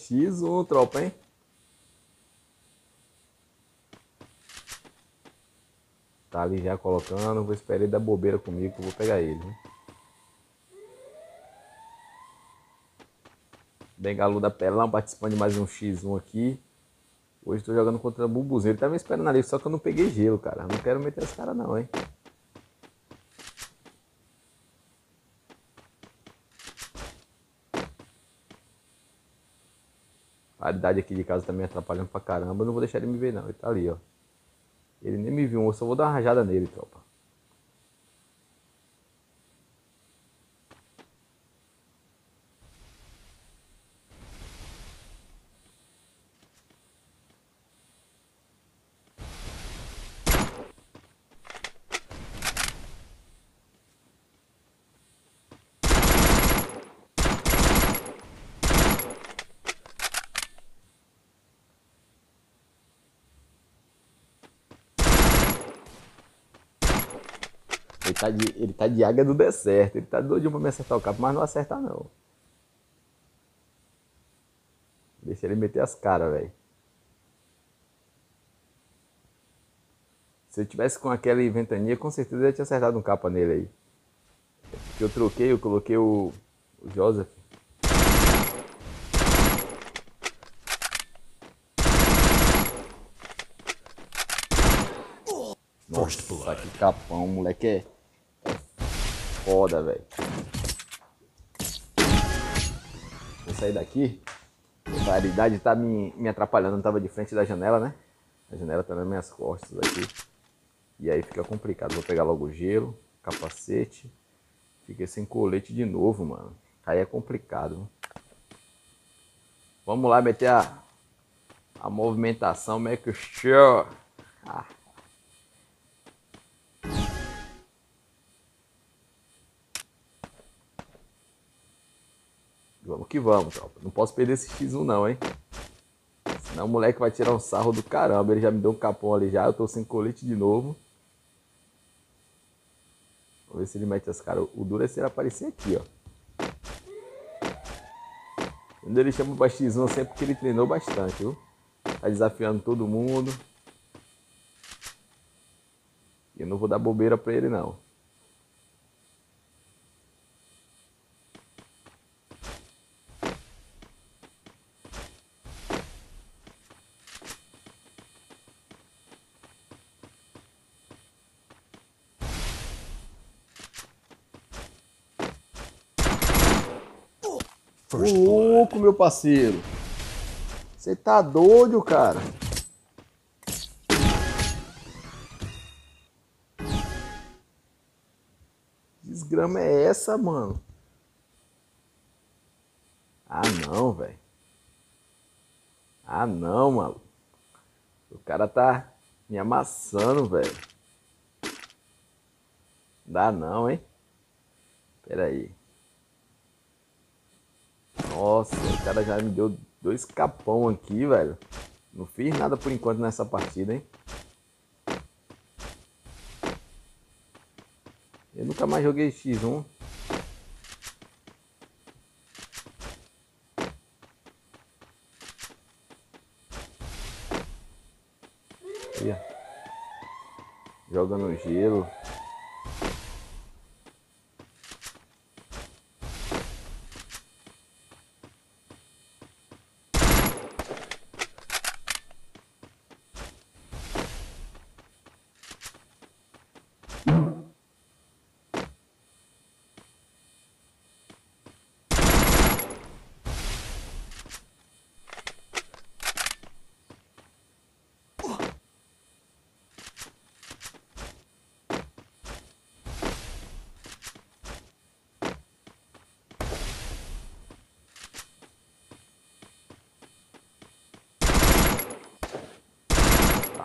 É X1, tropa, hein? Tá ali já colocando. Vou esperar ele dar bobeira comigo que eu vou pegar ele. Né? Bengalu da Pelão participando de mais um X1 aqui. Hoje tô jogando contra o Bubuzinho. Ele tá me esperando ali, só que eu não peguei gelo, cara. Não quero meter esse cara não, hein. A idade aqui de casa me atrapalhando pra caramba. Eu não vou deixar ele me ver não. Ele tá ali, ó. Ele nem me viu, eu só vou dar uma rajada nele, tropa. Ele tá de, ele tá de águia do deserto. Ele tá doido pra me acertar o cabo, mas não acertar não. Deixa ele meter as caras, velho. Se eu tivesse com aquela ventania, com certeza eu ter acertado um capa nele aí. Porque eu troquei, eu coloquei o, o Joseph. Nossa, que capão, moleque é foda, velho. Vou sair daqui. A claridade tá me, me atrapalhando. Não tava de frente da janela, né? A janela tá nas minhas costas aqui. E aí fica complicado. Vou pegar logo o gelo, capacete. Fiquei sem colete de novo, mano. Aí é complicado. Vamos lá meter a, a movimentação make sure. Ah. Vamos que vamos, tropa. Não posso perder esse X1 não, hein? Senão o moleque vai tirar um sarro do caramba. Ele já me deu um capão ali já. Eu tô sem colete de novo. Vamos ver se ele mete as caras. O duro é se ele aparecer aqui, ó. Quando ele chama pra X1 sempre porque ele treinou bastante, viu? Tá desafiando todo mundo. E eu não vou dar bobeira pra ele não. Ô, louco, meu parceiro. Você tá doido, cara? Desgrama é essa, mano? Ah, não, velho. Ah, não, mano. O cara tá me amassando, velho. Dá não, hein? Pera aí. Nossa, o cara já me deu dois capão aqui, velho. Não fiz nada por enquanto nessa partida, hein? Eu nunca mais joguei X1. Joga no gelo.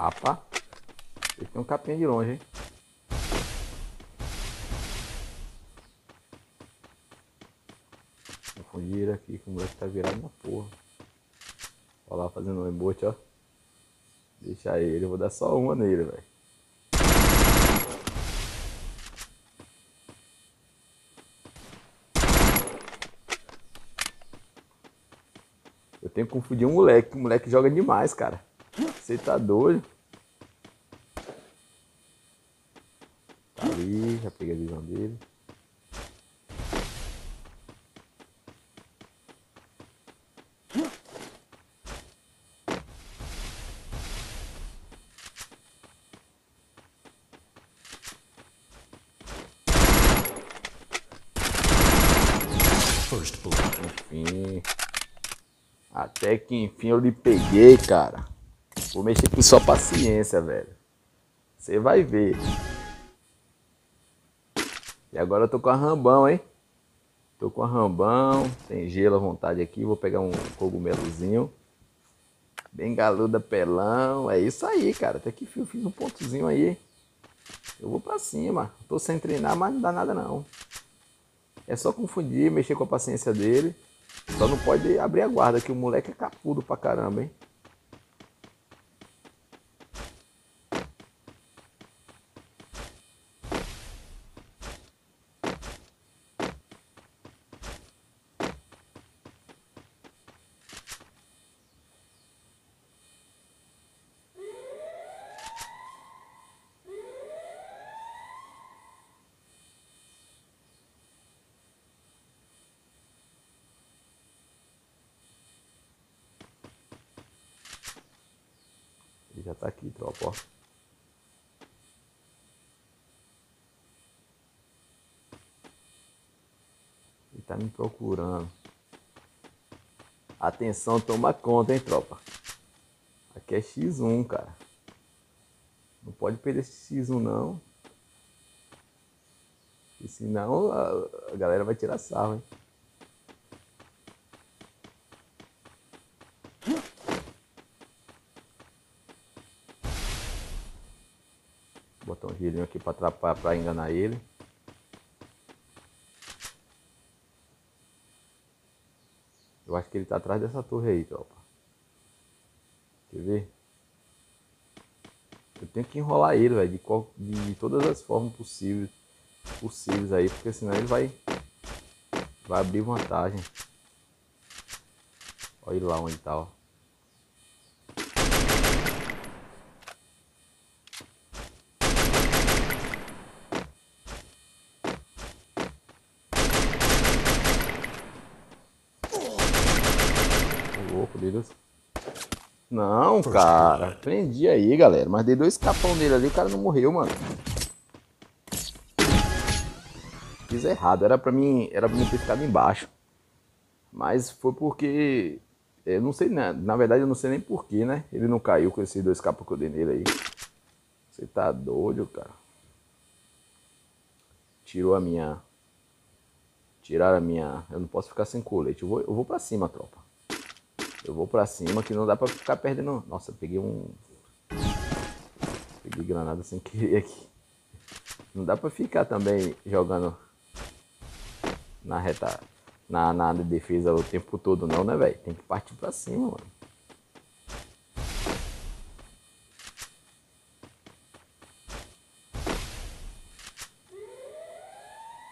Capa. Ele tem um capinha de longe, hein? Confundir aqui que o moleque tá virado na porra. Olha lá fazendo um embote, ó. Deixa ele, eu vou dar só uma nele, velho. Eu tenho que confundir um moleque, o moleque joga demais, cara. Você tá doido? Tá ali, já peguei a visão dele. Enfim. Até que enfim eu lhe peguei, cara. Vou mexer com sua paciência, velho. Você vai ver. E agora eu tô com a rambão, hein? Tô com a rambão. Tem gelo à vontade aqui. Vou pegar um cogumelozinho. Bem galuda pelão. É isso aí, cara. Até que eu fiz um pontozinho aí. Eu vou pra cima. Tô sem treinar, mas não dá nada não. É só confundir, mexer com a paciência dele. Só não pode abrir a guarda, que o moleque é capudo pra caramba, hein? Já tá aqui, tropa, ó. Ele tá me procurando. Atenção, toma conta, hein, tropa. Aqui é X1, cara. Não pode perder esse X1, não. E senão a, galera vai tirar sarro, hein. Girinho aqui para atrapalhar, para enganar ele. Eu acho que ele tá atrás dessa torre aí, tropa. Quer ver? Eu tenho que enrolar ele, velho, de, de todas as formas possíveis, possíveis aí, porque senão ele vai, vai abrir vantagem. Olha lá onde tá, ó. Dois. Não, cara. Prendi aí, galera. Mas dei dois capão nele ali, o cara não morreu, mano. Fiz errado. Era pra mim, era pra mim ter ficado embaixo. Mas foi porque. Eu não sei, né? Na verdade, eu não sei nem porquê, né? Ele não caiu com esses dois capos que eu dei nele aí. Você tá doido, cara. Tirou a minha. Tiraram a minha. Eu não posso ficar sem colete. Eu vou, eu vou pra cima, tropa. Eu vou pra cima que não dá pra ficar perdendo. Nossa, peguei um. Peguei granada sem querer aqui. Não dá pra ficar também jogando na reta. Na, na defesa o tempo todo não, né, velho? Tem que partir pra cima, mano.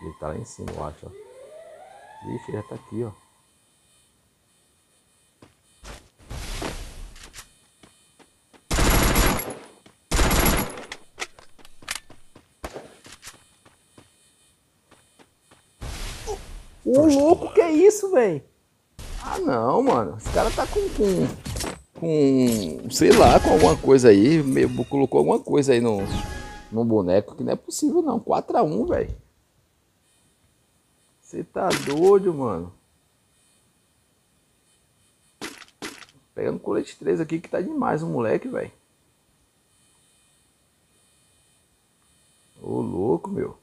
Ele tá lá em cima, eu acho, ó. Vixe, ele já tá aqui, ó. Ô louco, que é isso, Ah não, mano. Esse cara tá com, com. com. sei lá, com alguma coisa aí. Meio, colocou alguma coisa aí no, no boneco que não é possível não. 4x1, velho. Você tá doido, mano. Pegando colete 3 aqui que tá demais o moleque, velho. Ô louco, meu.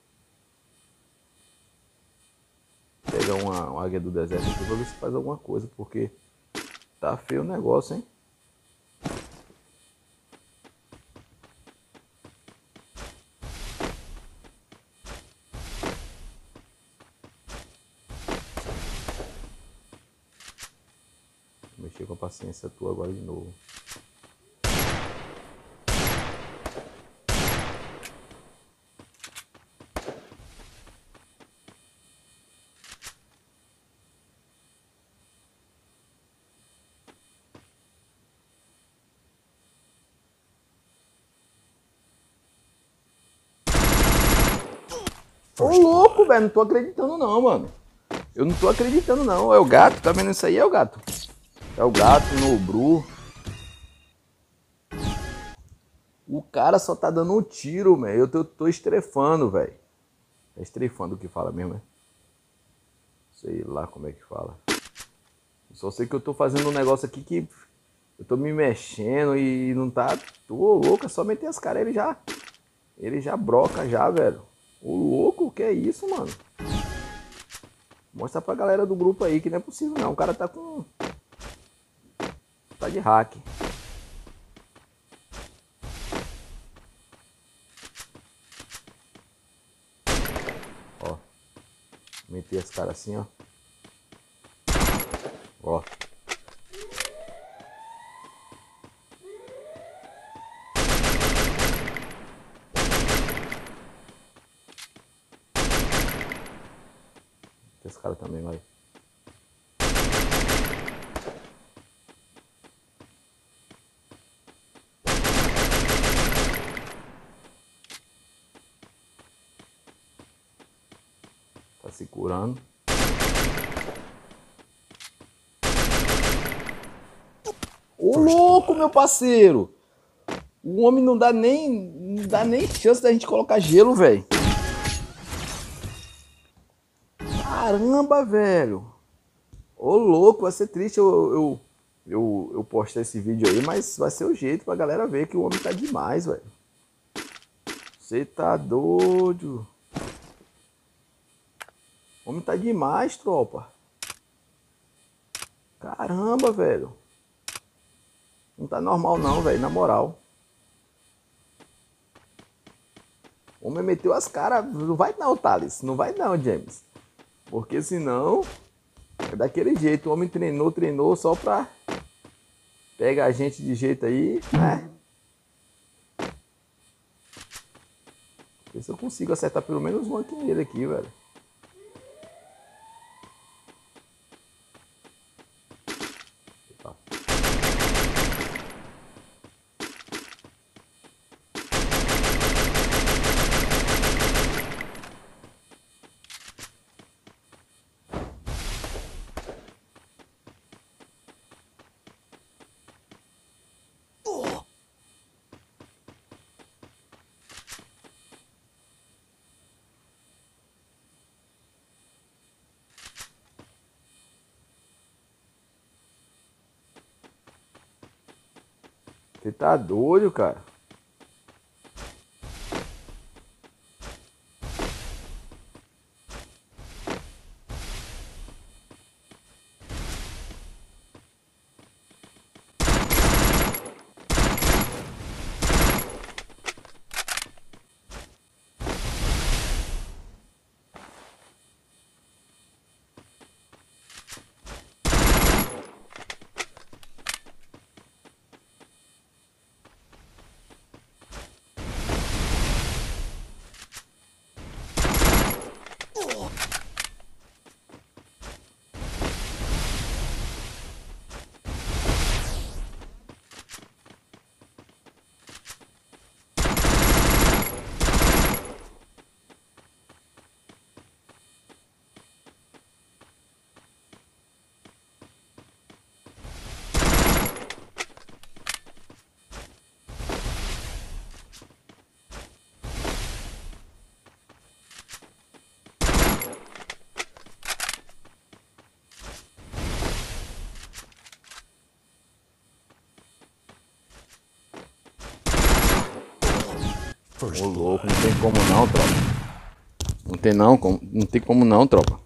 Pegar uma, uma águia do deserto aqui pra ver se faz alguma coisa, porque tá feio o negócio, hein? Vou mexer com a paciência tua agora de novo. Ô louco, velho, não tô acreditando não, mano. Eu não tô acreditando não. É o gato, tá vendo isso aí? É o gato. É o gato no Bru. O cara só tá dando um tiro, velho. Eu tô, tô estrefando, velho. É estrefando o que fala mesmo, né? Sei lá como é que fala. Só sei que eu tô fazendo um negócio aqui que eu tô me mexendo e não tá. Tô louco, é só meter as caras ele já. Ele já broca já, velho. O louco, que é isso, mano? Mostra pra galera do grupo aí que não é possível não. O cara tá com. Tá de hack. Ó. Meter as caras assim, ó. Ó. Esse cara também vai. Tá se curando. Ô louco, meu parceiro! O homem não dá nem, não dá nem chance da gente colocar gelo, velho. Caramba, velho. Ô louco, vai ser triste eu, eu, eu, eu postar esse vídeo aí, mas vai ser o jeito pra galera ver que o homem tá demais, velho. Você tá doido. Homem tá demais, tropa. Caramba, velho. Não tá normal não, velho, na moral. O homem meteu as caras. Não vai não, Thales. Não vai não, James. Porque senão é daquele jeito. O homem treinou, treinou só pra pegar a gente de jeito aí, né? Se eu consigo acertar pelo menos um aqui nele aqui, velho. Você tá doido, cara? Ô louco, não tem como não, tropa. Não tem não, não tem como não, tropa.